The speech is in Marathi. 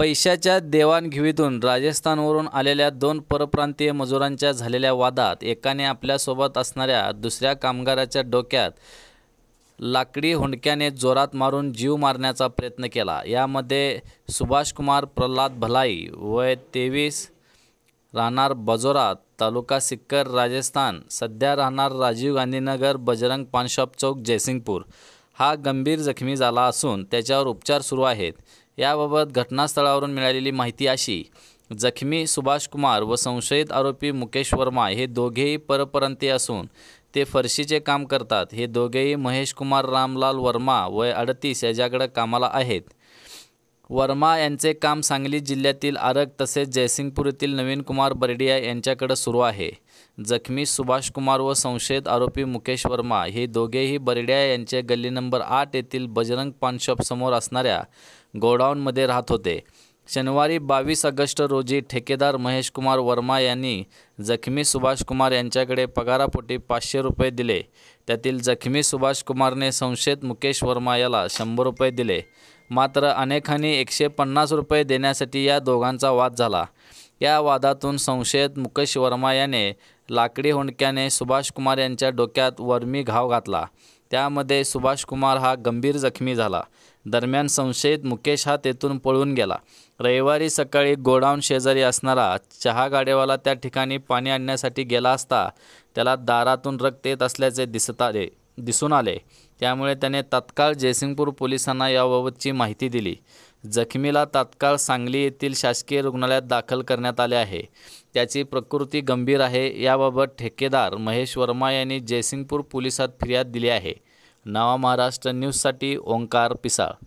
पैशाच्या देवाणघेवीतून राजस्थानवरून आलेल्या दोन परप्रांतीय मजुरांच्या झालेल्या वादात एकाने आपल्यासोबत असणाऱ्या दुसऱ्या कामगाराच्या डोक्यात लाकडी हुंडक्याने जोरात मारून जीव मारण्याचा प्रयत्न केला. यामध्ये सुभाषकुमार प्रल्हाद भलाई वय तेवीस राहणार बजोरा तालुका सिक्कर राजस्थान सध्या राहणार राजीव गांधीनगर बजरंग पानशॉप चौक जयसिंगपूर. हा गंभीर जखमी झाला असून त्याच्यावर उपचार सुरू आहेत. याबाबत घटनास्थळावरून मिळालेली माहिती अशी जखमी सुभाष कुमार व संशयित आरोपी मुकेश वर्मा हे दोघेही परप्रांतीय असून ते फरशीचे काम करतात. हे दोघेही महेश कुमार रामलाल वर्मा वय अडतीस याच्याकडे कामाला आहेत. वर्मा यांचे काम सांगली जिल्ह्यातील आरग तसेच जयसिंगपूर येथील नवीन कुमार बर्डिया यांच्याकडे सुरू आहे. जखमी सुभाष कुमार व संशयित आरोपी मुकेश वर्मा हे दोघेही बर्डिया यांचे गल्ली नंबर आठ येथील बजरंग पान शॉपसमोर असणाऱ्या गोडाऊनमध्ये राहत होते. शनिवारी बावीस ऑगस्ट रोजी ठेकेदार महेश कुमार वर्मा यांनी जखमी सुभाष कुमार यांच्याकडे पगारापोटी पाचशे रुपये दिले. त्यातील जखमी सुभाष कुमारने संशयित मुकेश वर्मा याला शंभर रुपये दिले. मात्र अनेकांनी एकशे पन्नास रुपये देण्यासाठी या दोघांचा वाद झाला. या वादातून संशयित मुकेश वर्मा याने लाकडी हुंडक्याने सुभाष कुमार यांच्या डोक्यात वर्मी घाव घातला. त्यामध्ये सुभाष कुमार हा गंभीर जखमी झाला. दरम्यान संशयित मुकेश हा तेथून पळून गेला. रविवारी सकाळी गोडाऊन शेजारी असणारा चहा गाडेवाला त्या ठिकाणी पाणी आणण्यासाठी गेला असता त्याला दारातून रक्त येत असल्याचे दिसत आले दिसून आले. त्यामुळे त्याने तत्काळ जयसिंगपूर पोलिसांना याबाबतची माहिती दिली. जखमीला तात्काळ सांगली येथील शासकीय रुग्णालयात दाखल करण्यात आले आहे. त्याची प्रकृती गंभीर आहे याबाबत ठेकेदार महेश वर्मा यांनी जयसिंगपूर पोलिसात फिर्याद दिली आहे. नवा महाराष्ट्र न्यूजसाठी ओंकार पिसाळ.